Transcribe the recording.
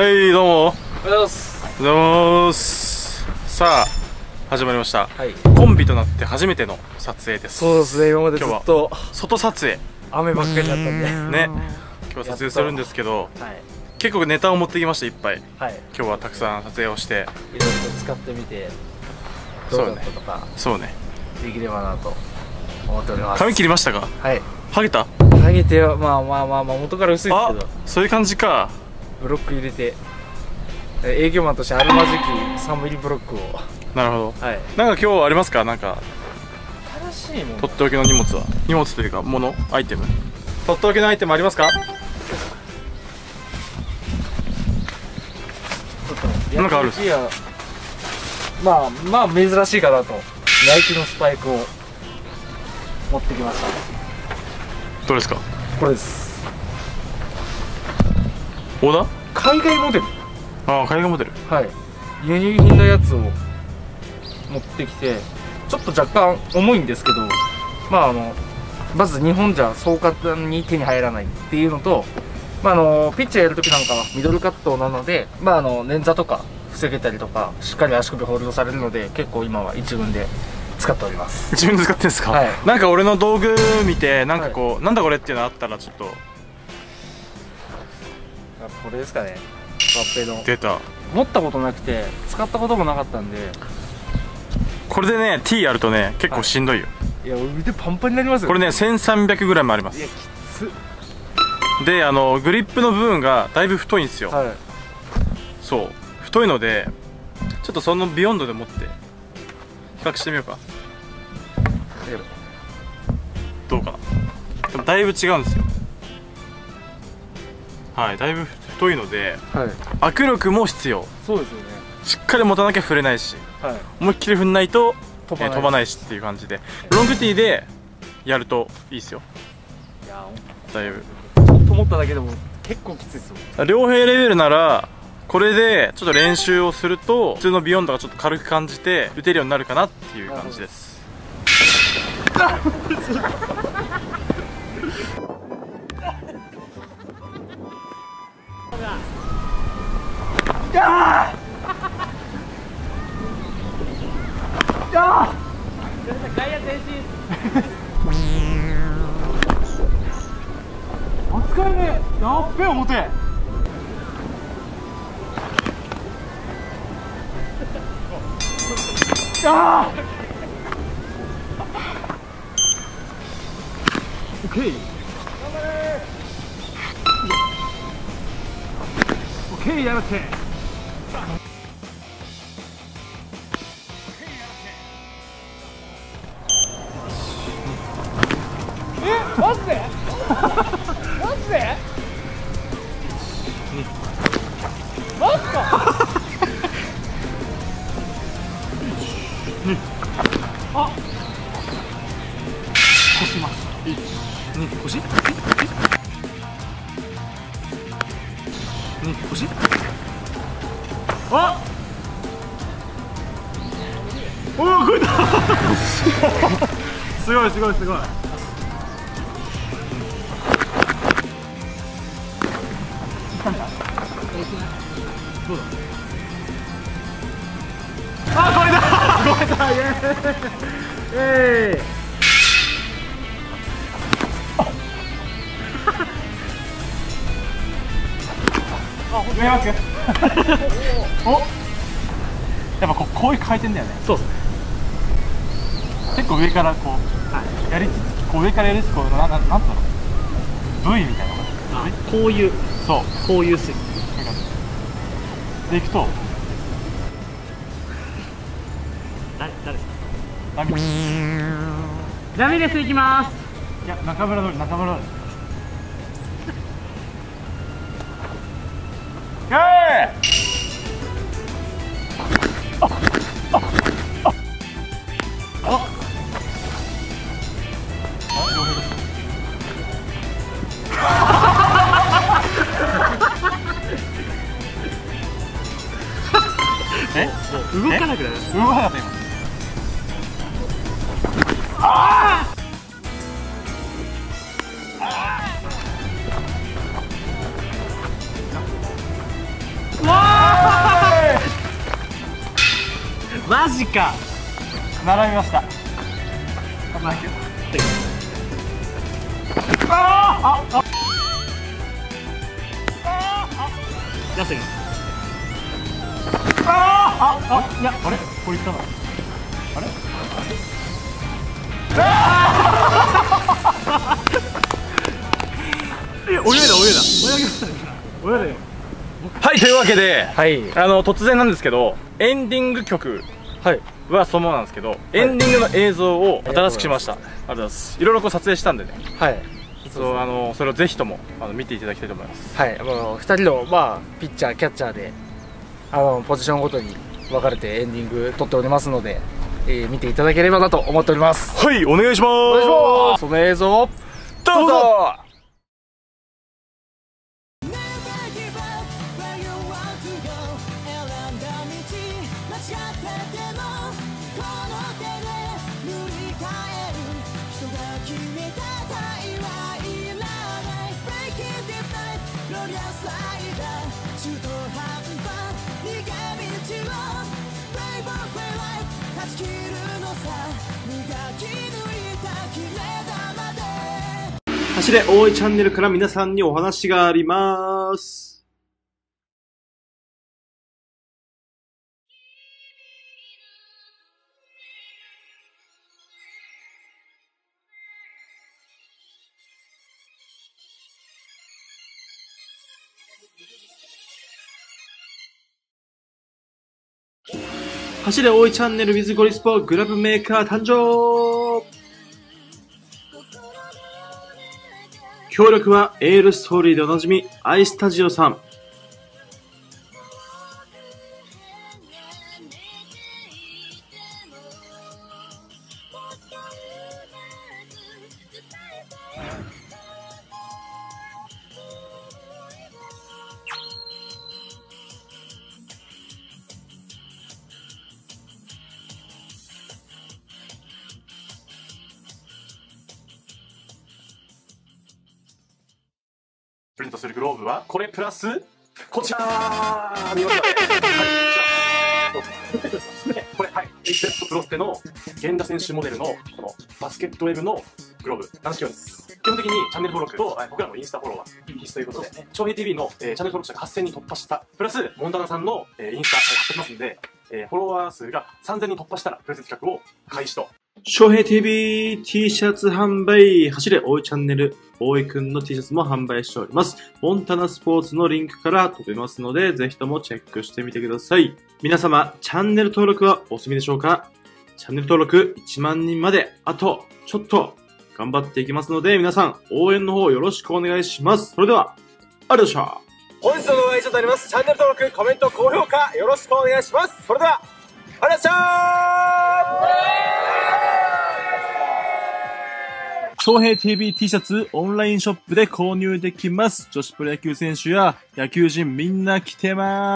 はいどうも。おはようございます。おはようございますさあ始まりました。はい。コンビとなって初めての撮影です。そうですね今までずっと。外撮影。雨ばっかりだったんで。ね。今日撮影するんですけどはい。結構ネタを持ってきましたいっぱい。はい。今日はたくさん撮影をして。いろいろと使ってみてどうだったとかそうね。できればなと思っております。髪切りましたか？はい。ハゲた？ハゲてはまあまあまあまあ元から薄いですあけど。そういう感じかブロック入れてえ営業マンとしてあるまじき3ミリブロックを。なるほど。はい。なんか今日ありますか？なんか新しいもの。とっておきの荷物は。荷物というか物アイテム。とっておきのアイテムありますか？なんかあるまあまあ珍しいかなと。ナイキのスパイクを。持ってきました。どれですか？これです。オーダー？海外モデル。ああ海外モデル。はい。輸入品のやつを持ってきてちょっと若干重いんですけどまああのまず日本じゃそう簡単に手に入らないっていうのとまああのピッチャーやるときなんかはミドルカットなのでまああの捻挫とか防げたりとかしっかり足首ホールドされるので結構今は一軍で使っております。自分で使ってんですか、はい。なんか俺の道具見てなんかこう、なんだこれっていうのあったらちょっとこれですかね。バッペの出た。持ったことなくて使ったこともなかったんで。これでね T やるとね結構しんどいよ、いや腕パンパンになりますよ。これね 1300g ありまいやすきつ。であのグリップの部分がだいぶ太いんですよ、はい。そう。太いのでちょっとそのビヨンドで持って比較してみようか。どうかな。でもだいぶ違うんですよ。はいだいぶ太いのではい。握力も必要。そうですよね。しっかり持たなきゃ振れないしはい。思いっきり振んないと飛ばないえー飛ばないしっていう感じで。ロングティーでやるといいですよ。いやだいぶ。ちょっと思っただけでも結構きついですよ。両兵レベルならこれでちょっと練習をすると普通のビヨンドがちょっと軽く感じて打てるようになるかなっていう感じです 扱いねやっべえ表あ オッケーオッケーやらせえマジで？マジで？マジか？あ。腰す。1 2腰？2腰あおお超えたすごいすごいすごい。どうだ？あ、超えた超えたイエーイ！イエーイあ、ほんと迷惑お？やっぱこうこういう回転だよね。そうです。ね結構上からこう、やりつつこう上からやりつつこうなななんつうの？V みたいなこういう。そう。こういうスイでいくと。誰誰ですか？ダメダメですいきます。いや中村通り中村通りえ？動かなくなる。動かなかった今ああマジか。並びました。ああああああああいやあれこれいったなあれえ泳いだ泳いだ泳ぎましたね泳いだよはいというわけではい。あの突然なんですけどエンディング曲はい。はそのものなんですけど、エンディングの映像を新しくしました。ありがとうございます。いろいろこう撮影したんでね。はい。そうあのそれをぜひともあの見ていただきたいと思います。はい。もう2人のまあピッチャーキャッチャーであのポジションごとに分かれてエンディング撮っておりますので、えー見ていただければなと思っております。はいお願いします。お願いします。その映像をどうぞ走れ大井チャンネルから皆さんにお話があります。走れ大井チャンネル with ゴリスポグラブメーカー誕生協力はエールストーリーでおなじみアイスタジオさん。プリントするグローブは？これプラス？こちら。見ましたねはい。こちらそうでこれはい。エキセットプロステの源田選手モデルのこのバスケットウェブのグローブ。軟式用です基本的にチャンネル登録とはい僕らのインスタフォロワー必須ということで翔平 TV の、えーチャンネル登録者が8000人突破したプラスモンタナさんの、えーインスタ貼ってますんで、えーフォロワー数が3000人突破したらプレゼント企画を開始と翔平 TV T シャツ販売、走れ大井チャンネル、大井くんの T シャツも販売しております。モンタナスポーツのリンクから飛べますので、ぜひともチェックしてみてください。皆様、チャンネル登録はお済みでしょうかチャンネル登録1万人まで、あと、ちょっと、頑張っていきますので、皆さん、応援の方よろしくお願いします。それでは、ありがとうございました。本日の動画は以上となります。チャンネル登録、コメント、高評価、よろしくお願いします。それでは、ありがとうございました総平 TV T シャツオンラインショップで購入できます。女子プロ野球選手や野球人みんな着てまーす。